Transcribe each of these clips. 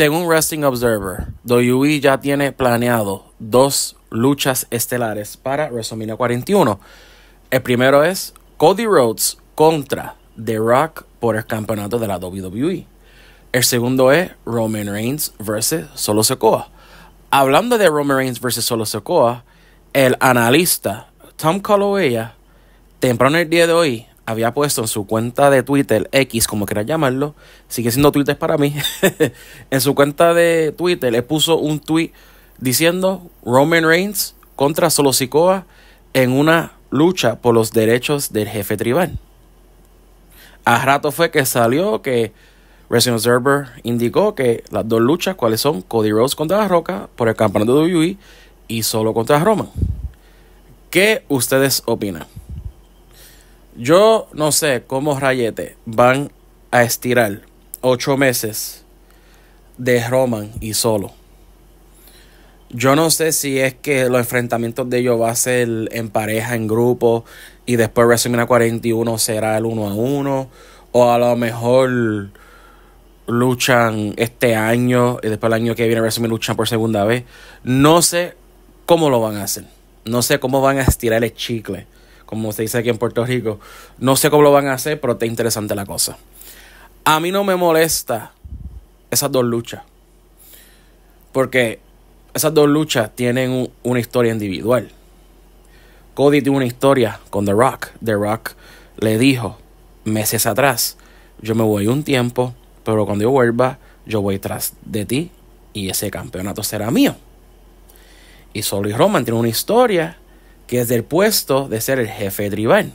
Según Wrestling Observer, WWE ya tiene planeado dos luchas estelares para WrestleMania 41. El primero es Cody Rhodes contra The Rock por el campeonato de la WWE. El segundo es Roman Reigns versus Solo Sokoa. Hablando de Roman Reigns versus Solo Sokoa, el analista Tom Calloway, temprano el día de hoy, había puesto en su cuenta de Twitter, X, como quiera llamarlo, sigue siendo Twitter para mí, en su cuenta de Twitter le puso un tweet diciendo Roman Reigns contra Solo Sikoa en una lucha por los derechos del jefe tribal. A rato fue que salió que Wrestling Observer indicó que las dos luchas, cuáles son Cody Rhodes contra La Roca por el campeonato de WWE y solo contra Roman. ¿Qué ustedes opinan? Yo no sé cómo Rayete van a estirar ocho meses de Roman y solo. Yo no sé si es que los enfrentamientos de ellos va a ser en pareja, en grupo, y después WrestleMania 41 será el uno a uno, o a lo mejor luchan este año y después el año que viene WrestleMania luchan por segunda vez. No sé cómo lo van a hacer. No sé cómo van a estirar el chicle, como se dice aquí en Puerto Rico. No sé cómo lo van a hacer, pero está interesante la cosa. A mí no me molesta esas dos luchas. Porque esas dos luchas tienen una historia individual. Cody tiene una historia con The Rock. The Rock le dijo meses atrás, yo me voy un tiempo, pero cuando yo vuelva, yo voy tras de ti y ese campeonato será mío. Y Solo Roman tiene una historia que es del puesto de ser el jefe tribal.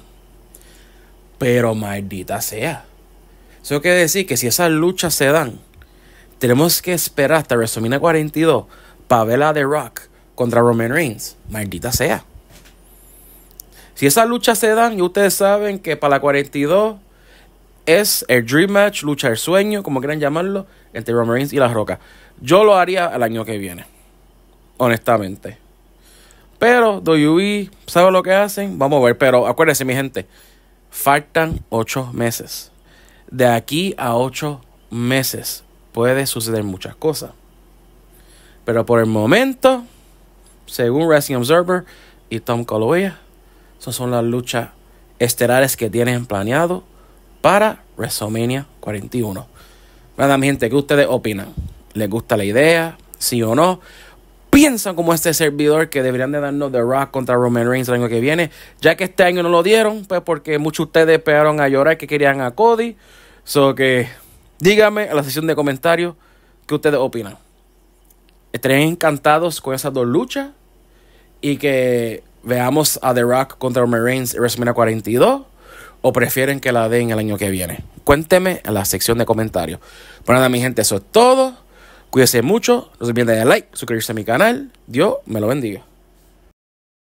Pero maldita sea. Eso quiere decir que si esas luchas se dan, tenemos que esperar hasta WrestleMania 42 para ver a The Rock contra Roman Reigns. Maldita sea. Si esas luchas se dan y ustedes saben que para la 42 es el Dream Match, lucha del sueño, como quieran llamarlo, entre Roman Reigns y La Roca. Yo lo haría el año que viene. Honestamente. Pero WWE sabe lo que hacen. Vamos a ver. Pero acuérdense, mi gente. Faltan ocho meses. De aquí a ocho meses puede suceder muchas cosas. Pero por el momento, según Wrestling Observer y Tom Calloway, esas son las luchas estelares que tienen planeado para WrestleMania 41. Nada, mi gente, ¿qué ustedes opinan? ¿Les gusta la idea? ¿Sí o no? ¿Piensan como este servidor que deberían de darnos The Rock contra Roman Reigns el año que viene? Ya que este año no lo dieron, pues porque muchos de ustedes pegaron a llorar que querían a Cody. So que díganme en la sesión de comentarios qué ustedes opinan. ¿Estarían encantados con esas dos luchas? Y que veamos a The Rock contra Roman Reigns en WrestleMania 42 o prefieren que la den el año que viene? Cuénteme en la sección de comentarios. Bueno, nada, mi gente, eso es todo. Cuídense mucho. No se olviden de darle like, suscribirse a mi canal. Dios me lo bendiga.